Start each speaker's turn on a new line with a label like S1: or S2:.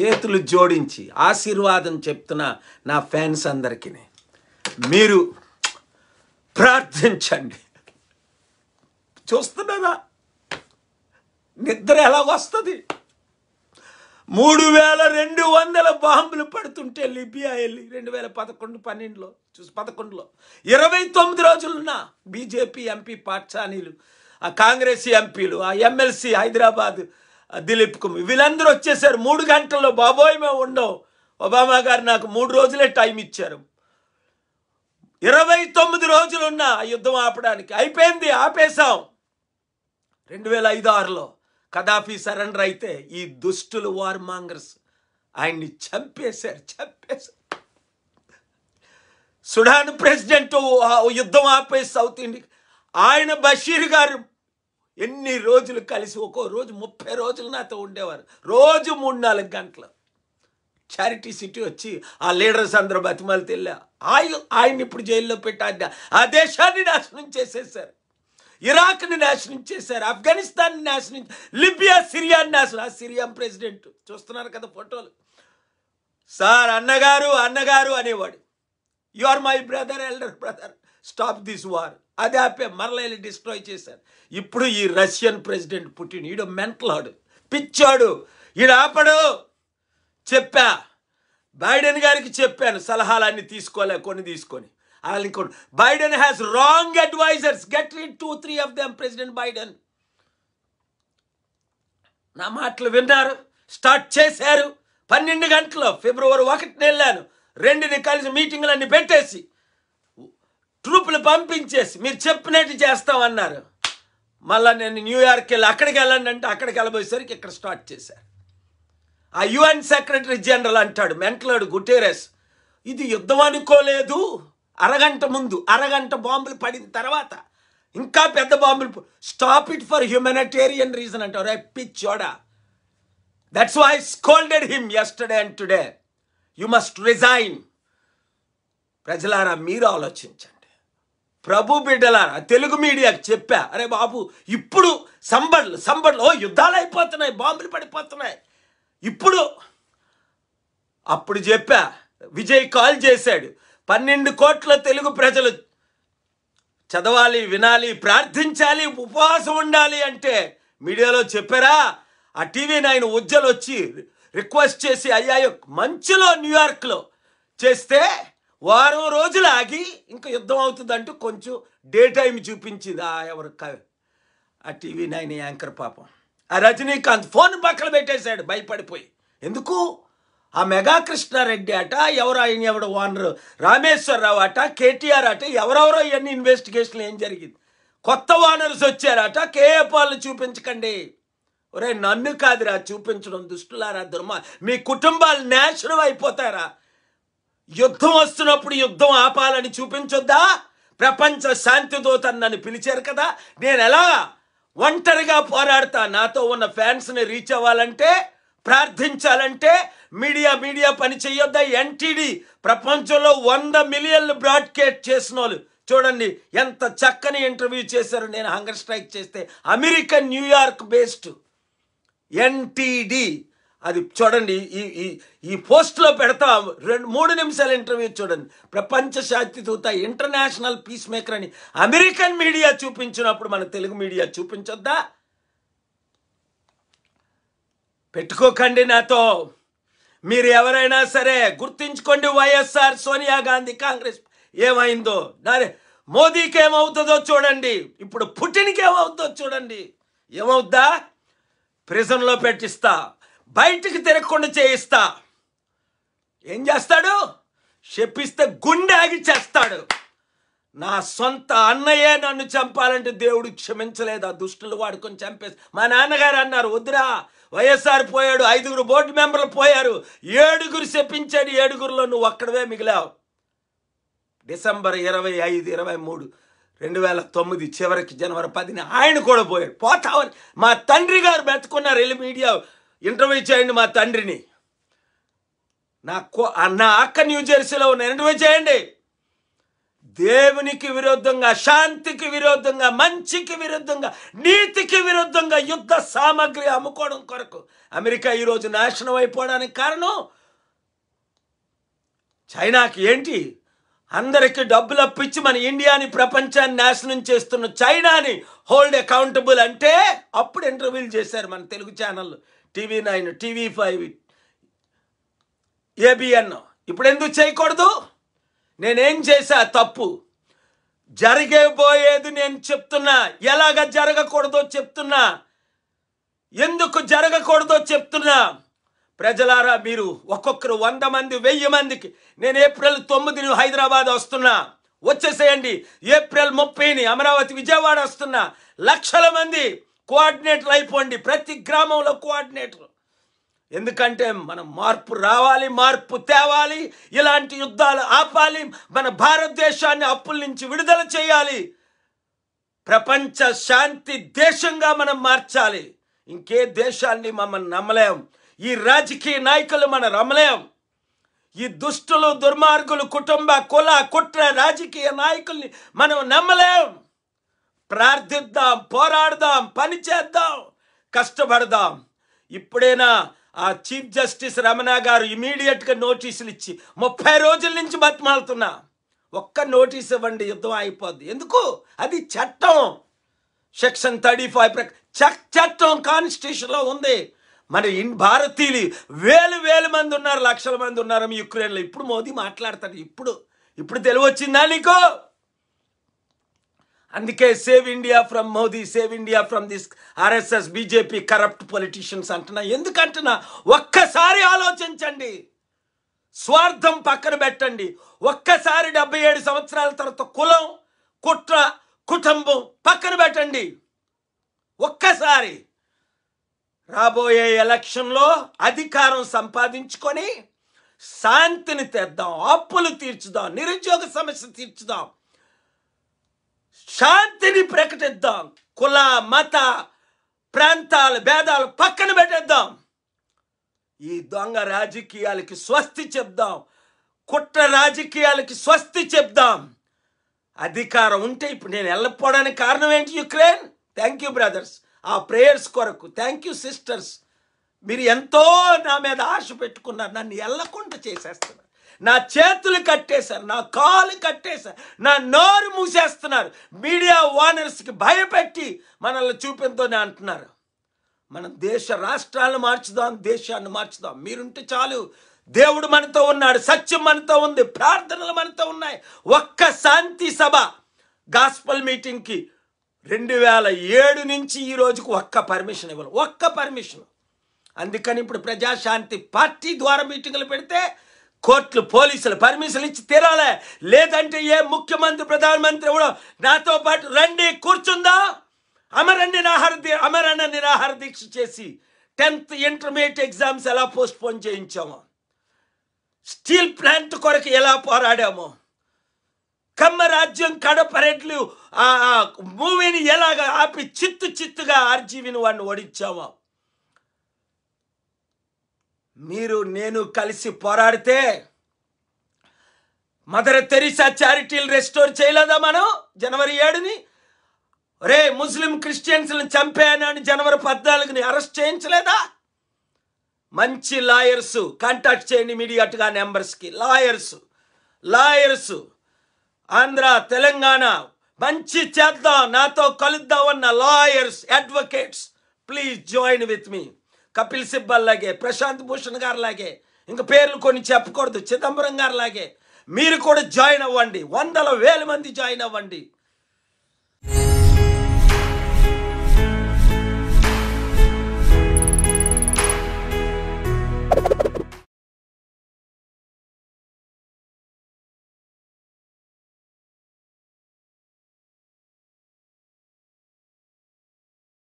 S1: చేతులు జోడించి ఆశీర్వాదం చెప్తున్న నా ఫ్యాన్స్ అందరికీ మీరు ప్రార్థించండి. చూస్తున్నారా? నిద్ర ఎలా వస్తుంది? మూడు వేల రెండు వందల బాంబులు పడుతుంటే లిబియా వెళ్ళి రెండు వేల పదకొండు పన్నెండులో చూసి పదకొండులో. ఇరవై తొమ్మిది రోజులున్న బీజేపీ ఎంపీ పాఠశానీలు ఆ కాంగ్రెస్ ఎంపీలు ఆ ఎమ్మెల్సీ హైదరాబాద్ దిలీప్ కుమార్ వీళ్ళందరూ వచ్చేసారు. మూడు గంటల్లో బాబోయ్ మేము ఉండవు ఒబామా గారు నాకు మూడు రోజులే టైం ఇచ్చారు. ఇరవై తొమ్మిది రోజులున్న ఆ యుద్ధం ఆపడానికి. అయిపోయింది ఆపేశాం. రెండు వేల ఐదు ఆరులో కదాఫీ సరెండర్ అయితే ఈ దుష్టులు వార్ మాంగర్స్ ఆయన్ని చంపేశారు చంపేశారు. సుడాన్ ప్రెసిడెంట్ యుద్ధం ఆపేసి సౌత్ ఇండియా ఆయన బషీర్ గారు ఎన్ని రోజులు కలిసి ఒక్కో రోజు ముప్పై రోజులు నాతో ఉండేవారు. రోజు మూడు నాలుగు గంటలు. చారిటీ సిటీ వచ్చి ఆ లీడర్స్ అందరూ బతిమాలు తెల్లా. ఆయన ఆయన ఇప్పుడు జైల్లో పెట్టి ఆ దేశాన్ని నాశనం చేసేసారు ఇరాక్ని నాశనం చేశారు. ఆఫ్ఘనిస్తాన్ నాశనం లిబియా సిరియాని నాశనం ఆ సిరియా ప్రెసిడెంట్. చూస్తున్నారు కదా ఫోటోలు. సార్ అన్నగారు అన్నగారు అనేవాడు. You are my brother elder brother stop this war అది ఆపే మరలా వెళ్ళి డిస్ట్రాయ్ చేశారు. ఇప్పుడు ఈ రష్యన్ ప్రెసిడెంట్ పుట్టిన ఈడు మెంటలాడు పిచ్చాడు. ఈడు ఆపడు. చెప్పా. బైడెన్ గారికి చెప్పాను సలహాలన్నీ తీసుకోలే కొన్ని తీసుకొని. అలా Biden has wrong advisers get rid two three of them president Biden నా మాటలు విన్నారు. స్టార్ట్ చేశారు. పన్నెండు గంటలు ఫిబ్రవరి ఒకటిని వెళ్ళాను. రెండుని కలిసి మీటింగ్లన్నీ పెట్టేసి ట్రూపులు పంపించేసి మీరు చెప్పినట్టు చేస్తామన్నారు. మళ్ళా నేను న్యూయార్క్ వెళ్ళి అక్కడికి వెళ్ళండి అంటే అక్కడికి వెళ్ళబోయేసరికి ఇక్కడ స్టార్ట్ చేశారు. ఆ యుఎన్ సెక్రటరీ జనరల్ అంటాడు మెంటలాడు గుటేరస్ ఇది యుద్ధం అనుకోలేదు. అరగంట ముందు అరగంట బాంబులు పడిన తర్వాత ఇంకా పెద్ద బాంబులు stop it for humanitarian reason అంటారు. రే పిచ్చోడా. That's why scolded him yesterday and today you must resign ప్రజలారా మీరు ఆలోచించండి. ప్రభు బిడ్డలారా తెలుగు మీడియాకి చెప్పా అరే బాబు ఇప్పుడు సంబడ్లు సంబడ్లు ఓ యుద్ధాలు అయిపోతున్నాయి బాంబులు పడిపోతున్నాయి. ఇప్పుడు అప్పుడు చెప్పా విజయ్ కాల్ చేశాడు పన్నెండు కోట్ల తెలుగు ప్రజలు చదవాలి వినాలి ప్రార్థించాలి ఉపవాసం ఉండాలి అంటే మీడియాలో చెప్పారా? ఆ టీవీ నైన్ ఉజ్జలు వచ్చి రిక్వెస్ట్ చేసి అయ్యాయో మంచిలో న్యూయార్క్లో చేస్తే వారం రోజులు ఆగి ఇంకా యుద్ధం అవుతుందంటూ కొంచెం డే టైం చూపించింది ఆ ఎవరు క- ఆ టీవీ నైన్ యాంకర్ పాపం. ఆ రజనీకాంత్ ఫోన్ పక్కన పెట్టేశాడు భయపడిపోయి. ఎందుకు? ఆ మెగా కృష్ణారెడ్డి అట ఎవరు ఆయన ఎవడు ఓనర్? రామేశ్వరరావు అట కేటీఆర్ అట ఎవరెవరో ఇవన్నీ ఇన్వెస్టిగేషన్లు ఏం జరిగింది? కొత్త ఓనర్స్ వచ్చారట కేఏ పాలు చూపించకండి. ఒరే నన్ను కాదురా చూపించడం దుష్టులారా దుర్మ. మీ కుటుంబాలు నాశనం అయిపోతారా యుద్ధం వస్తున్నప్పుడు యుద్ధం ఆపాలని చూపించొద్దా? ప్రపంచ శాంతి దూత నన్ను పిలిచారు కదా. నేను ఎలా ఒంటరిగా పోరాడతా? నాతో ఉన్న ఫ్యాన్స్ని రీచ్ అవ్వాలంటే ప్రార్థించాలంటే మీడియా మీడియా పని చేయొద్దా ఎన్టీడీ ప్రపంచంలో వంద మిలియన్లు బ్రాడ్కాస్ట్ చేసిన వాళ్ళు చూడండి ఎంత చక్కని ఇంటర్వ్యూ చేశారు. నేను హంగర్ స్ట్రైక్ చేస్తే. American New York based. NTD అది చూడండి ఈ ఈ ఈ పోస్ట్లో పెడతా రెండు మూడు నిమిషాల ఇంటర్వ్యూ చూడండి. ప్రపంచ శాంతి దూత ఇంటర్నేషనల్ పీస్ మేకర్ అని అమెరికన్ మీడియా చూపించినప్పుడు మన తెలుగు మీడియా చూపించొద్దా? పెట్టుకోకండి నాతో. మీరు ఎవరైనా సరే గుర్తించుకోండి వైఎస్ఆర్ సోనియా గాంధీ కాంగ్రెస్ ఏమైందో. నారే మోదీకి ఏమవుతుందో చూడండి. ఇప్పుడు పుటిన్కి ఏమవుతుందో చూడండి. ఏమవుద్దా? ప్రిజన్లో పెట్టిస్తా. బయటికి తిరగకుండా చేయిస్తా. ఏం చేస్తాడు? చెప్పిస్తే గుండె ఆగి చేస్తాడు నా సొంత అన్నయ్యే నన్ను చంపాలంటే దేవుడు క్షమించలేదు. ఆ దుష్టులు వాడుకొని చంపేసి. మా నాన్నగారు అన్నారు వద్దురా వైఎస్ఆర్ పోయాడు ఐదుగురు బోర్డు మెంబర్లు పోయారు. ఏడుగురు చెప్పించాడు ఏడుగురులో నువ్వు ఒక్కడవే మిగిలావు. డిసెంబర్ ఇరవై ఐదు ఇరవై మూడు. రెండు వేల తొమ్మిది చివరికి జనవరి పదిని ఆయన కూడా పోయాడు. పోతావని మా తండ్రి గారు బ్రతుకున్నారు వెళ్ళి మీడియా ఇంటర్వ్యూ చేయండి మా తండ్రిని. నా కో నా అక్క న్యూజెర్సీలో ఉన్న ఇంటర్వ్యూ చేయండి. దేవునికి విరుద్ధంగా శాంతికి విరుద్ధంగా మంచికి విరుద్ధంగా నీతికి విరుద్ధంగా యుద్ధ సామాగ్రి అమ్ముకోవడం కొరకు అమెరికా ఈరోజు నాశనం అయిపోవడానికి కారణం చైనాకి ఏంటి? అందరికి డబ్బులు అప్పించి మన ఇండియాని ప్రపంచాన్ని నాశనం చేస్తున్న చైనాని హోల్డ్ అకౌంటబుల్ అంటే అప్పుడు ఇంటర్వ్యూలు చేశారు మన Telugu channel TV nine TV five ABN. ఇప్పుడు ఎందుకు చేయకూడదు? నేనేం చేశా? తప్పు. జరగబోయేది నేను చెప్తున్నా. ఎలాగ జరగకూడదో చెప్తున్నా. ఎందుకు జరగకూడదో చెప్తున్నా. ప్రజలారా మీరు ఒక్కొక్కరు వంద మంది వెయ్యి మందికి. నేను ఏప్రిల్ తొమ్మిదిని హైదరాబాద్ వస్తున్నా. వచ్చేసేయండి. ఏప్రిల్ ముప్పైని అమరావతి విజయవాడ వస్తున్నా. లక్షల మంది కోఆర్డినేటర్ అయిపోండి. ప్రతి గ్రామంలో కోఆర్డినేటర్ ఎందుకంటే మనం మార్పు రావాలి మార్పు తేవాలి. ఇలాంటి యుద్ధాలు ఆపాలి. మన భారతదేశాన్ని అప్పుల నుంచి విడుదల చేయాలి. ప్రపంచ శాంతి దేశంగా మనం మార్చాలి. ఇంకే దేశాన్ని మమ్మల్ని నమ్మలేం. ఈ రాజకీయ నాయకులు మనం రమలేం ఈ దుష్టులు దుర్మార్గులు కుటుంబ కుల కుట్ర రాజకీయ నాయకుల్ని మనం నమ్మలేం. ప్రార్థిద్దాం పోరాడదాం పని చేద్దాం కష్టపడదాం. ఇప్పుడైనా ఆ చీఫ్ జస్టిస్ రమణ గారు ఇమీడియట్గా నోటీసులు ఇచ్చి ముప్పై రోజుల నుంచి బతిమాలుతున్నా. ఒక్క నోటీస్ ఇవ్వండి యుద్ధం అయిపోద్ది ఎందుకు? అది చట్టం. సెక్షన్ థర్టీ ఫైవ్ చట్టం కాన్స్టిట్యూషన్లో ఉంది. మరి ఇన్ భారతీయులు వేలు వేలు మంది ఉన్నారు లక్షల మంది ఉన్నారు యుక్రెయిన్లో. ఇప్పుడు మోదీ మాట్లాడతాడు. ఇప్పుడు ఇప్పుడు తెలివి వచ్చిందా నీకు? అందుకే save India from Modi save India from this RSS BJP corrupt politicians అంటున్నా. ఎందుకంటున్నా? ఒక్కసారి ఆలోచించండి. స్వార్థం పక్కన పెట్టండి. ఒక్కసారి డెబ్బై ఏడు సంవత్సరాల తర్వాత కులం కుట్ర కుటుంబం పక్కన పెట్టండి. ఒక్కసారి. రాబోయే ఎలక్షన్లో అధికారం సంపాదించుకొని శాంతిని తెద్దాం అప్పులు తీర్చుదాం నిరుద్యోగ సమస్య తీర్చుదాం శాంతిని ప్రకటిద్దాం కుల మత ప్రాంతాలు భేదాలు పక్కన పెట్టేద్దాం. ఈ దొంగ రాజకీయాలకి స్వస్తి చెప్దాం కుట్ర రాజకీయాలకి స్వస్తి చెప్దాం. అధికారం ఉంటే ఇప్పుడు నేను వెళ్ళకపోవడానికి కారణం ఏంటి యుక్రెయిన్? థ్యాంక్ యూ బ్రదర్స్ ఆ ప్రేయర్స్ కొరకు థ్యాంక్ యూ సిస్టర్స్ మీరు ఎంతో నా మీద ఆశ పెట్టుకున్నారు నన్ను ఎల్లకుండా చేసేస్తున్నారు. నా చేతులు కట్టేశారు నా కాలు కట్టేశారు నా నోరు మూసేస్తున్నారు. మీడియా ఓనర్స్కి భయపెట్టి మనల్ని చూపింతోనే అంటున్నారు. మనం దేశ రాష్ట్రాలను మార్చుదాం దేశాన్ని మార్చుదాం. మీరుంటే చాలు. దేవుడు మనతో ఉన్నాడు సత్యం మనతో ఉంది ప్రార్థనలు మనతో ఉన్నాయి. ఒక్క శాంతి సభ గాస్పల్ మీటింగ్కి రెండు వేల ఏడు నుంచి ఈ రోజుకు ఒక్క పర్మిషన్ ఇవ్వాలి ఒక్క పర్మిషన్. అందుకని ఇప్పుడు ప్రజాశాంతి పార్టీ ద్వారా మీటింగులు పెడితే కోర్టులు పోలీసులు పర్మిషన్ ఇచ్చి తీరాలే. లేదంటే ఏ ముఖ్యమంత్రి ప్రధానమంత్రి కూడా నాతో పాటు రండి కూర్చుందా? అమర నిరాహార దీ- అమరణ నిరాహార దీక్ష చేసి టెన్త్ ఇంటర్మీడియట్ ఎగ్జామ్స్ ఎలా పోస్ట్పోన్ చేయించామో? స్టీల్ ప్లాంట్ కొరకు ఎలా పోరాడామో? కమ్మ రాజ్యం కడపరెట్లు ఆ ఆ మూవీని ఎలాగ ఆపి చిత్తు చిత్తుగా ఆర్జీవిని వాడిని ఓడించామో మీరు నేను కలిసి పోరాడితే మదర్ తెరిసా చారిటీలు రెస్టోర్ చేయలేదా మనం? జనవరి ఏడుని? రే ముస్లిం క్రిస్టియన్స్ని చంపానని జనవరి పద్నాలుగుని అరెస్ట్ చేయించలేదా? మంచి లాయర్స్ కాంటాక్ట్ చేయండి మీడియాట్గా నెంబర్స్కి. Lawyers lawyers. ఆంధ్ర తెలంగాణ మంచి చేద్దాం. నాతో కలుద్దామన్న lawyers advocates please join with మీ కపిల్ సిబ్బల్ లాగే ప్రశాంత్ భూషణ్ గారు లాగే ఇంకా పేర్లు కొన్ని చెప్పకూడదు. చిదంబరం గారు లాగే మీరు కూడా జాయిన్ అవ్వండి. వందల వేల మంది జాయిన్ అవ్వండి.